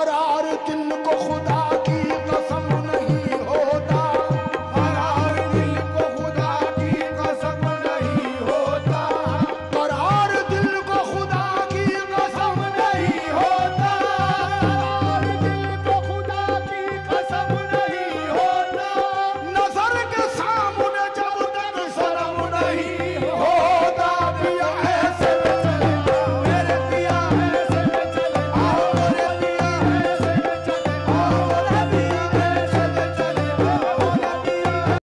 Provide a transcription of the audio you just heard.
عرعرت الكخ ده